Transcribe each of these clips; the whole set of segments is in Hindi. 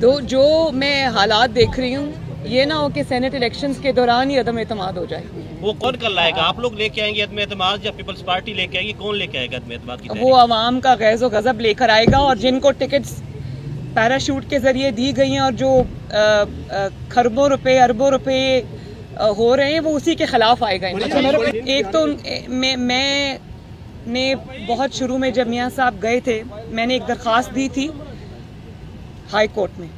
तो जो मैं हालात देख रही हूँ ये ना हो कि सेनेट इलेक्शंस के दौरान ही अदम एतमाद हो जाए। वो कौन कर लाएगा? आप लोग लेके आएँगे अदम एतमाद या पीपल्स पार्टी लेके आएगी? कौन लेके आएगा अदम एतमाद की वो आवाम का गैज़ व गज़ब लेकर आएगा और जिनको टिकट्स पैराशूट के ज़रिए दी गई हैं और जो खरबों रुपए अरबों रुपए हो रहे हैं वो उसी के खिलाफ आएगा। एक तो मैं मैं ने बहुत शुरू में जब मियाँ साहब गए थे मैंने एक दरख्वास्त दी थी हाई कोर्ट में।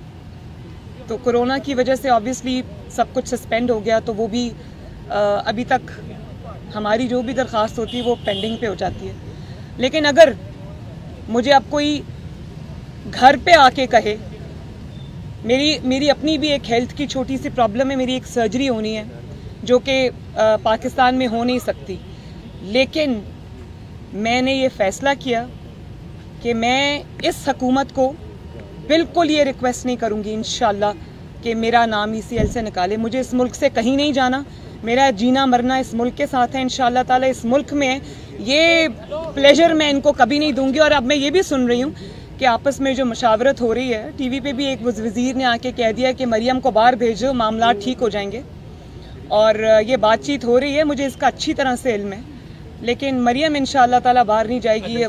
तो कोरोना की वजह से ऑब्वियसली सब कुछ सस्पेंड हो गया तो वो भी आ, अभी तक हमारी जो भी दरख्वास्त होती है वो पेंडिंग पे हो जाती है। लेकिन अगर मुझे अब कोई घर पे आके कहे मेरी मेरी अपनी भी एक हेल्थ की छोटी सी प्रॉब्लम है मेरी एक सर्जरी होनी है जो कि पाकिस्तान में हो नहीं सकती। लेकिन मैंने ये फैसला किया कि मैं इस हकूमत को बिल्कुल ये रिक्वेस्ट नहीं करूँगी इन कि मेरा नाम ई से निकाले। मुझे इस मुल्क से कहीं नहीं जाना। मेरा जीना मरना इस मुल्क के साथ है इन ताला इस मुल्क में ये प्लेजर मैं इनको कभी नहीं दूँगी। और अब मैं ये भी सुन रही हूँ कि आपस में जो मशावरत हो रही है टीवी पे भी एक वज़ीर ने आके कह दिया कि मरियम को बाहर भेजो, मामला ठीक हो जाएँगे। और ये बातचीत हो रही है, मुझे इसका अच्छी तरह से इल्म है। लेकिन मरियम इन ताला बाहर नहीं जाएगी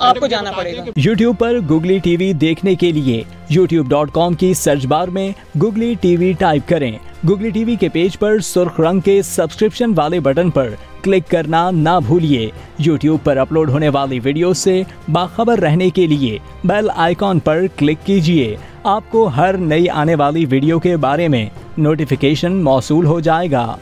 आपको जाना पड़ेगा। YouTube पर गुगली टीवी देखने के लिए youtube.com की सर्च बार में गुगली टीवी टाइप करें। गुगली टीवी के पेज पर सुर्ख रंग के सब्सक्रिप्शन वाले बटन पर क्लिक करना ना भूलिए। YouTube पर अपलोड होने वाली वीडियो से बाखबर रहने के लिए बेल आइकॉन पर क्लिक कीजिए। आपको हर नई आने वाली वीडियो के बारे में नोटिफिकेशन मौसू हो जाएगा।